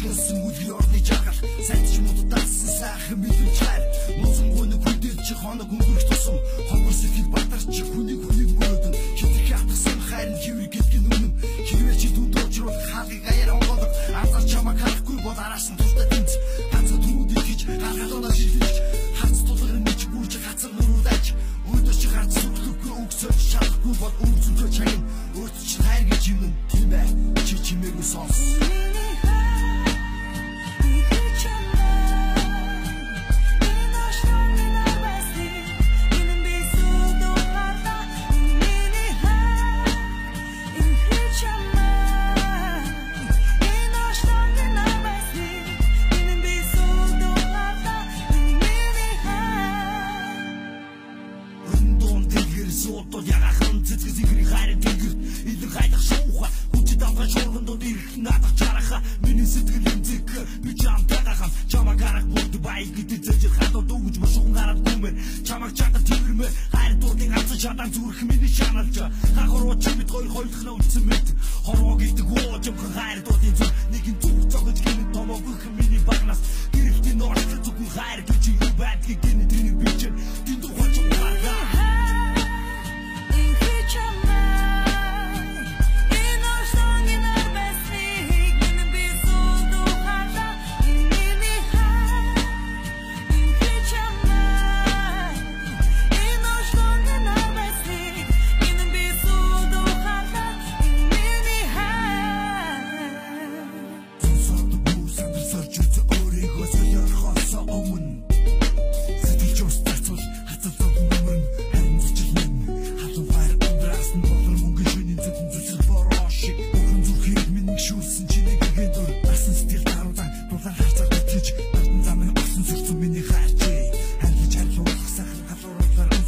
Ажигласан үлгийн орны жаргал. Сайн ч муу дадсан сайхан мэдрэмж хайр Нуусан гоног хүдэл чи хоног өнгөрөх тусам. Хонгор сэтгэл батар чи хүнийг хүнийг мөрөөдөн Хитрхи атгсан хайр нь хэвэр гэдгэн үнэн. Хэрвээ чи дүн дуучруул хаалгыг аяар онгодог. Азар чамаг харахгүй бол араас нь туртаа тэнц. Ганцаа түрүүд илгэж хаалгалуунаа шилхэж Хац тулгар мич бүрж хацар мөрүүд аж Өдөр чи гарц сүглөхгүй өгсөж шалахгүй бол өвзөндөө чагин. Өөрт чи хайр гэж юм тийм бай Чи чимээгүй сонс. Ягахан цэцэг зигри хайр тэгэр илэн хайдах шууха хүчит авах шуурган дод ирэх надах чараха миний сэтгэл эмзэг би чам тагахан чамаа гарах бүрд бай гэдэг зэжил хадад өгж машуун гараад гүмэр. Чамаг чатар тэрмэ хайр дуудын ганц шадан зүрх миний шаналж. Хахруу чи бит хоёр хоёулах нь үлдсэн мэт. Хорвоо гэдэг уу жимхэн хайр дуудын зүр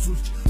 surte